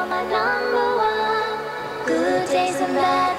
you're my number one. Good days and bad.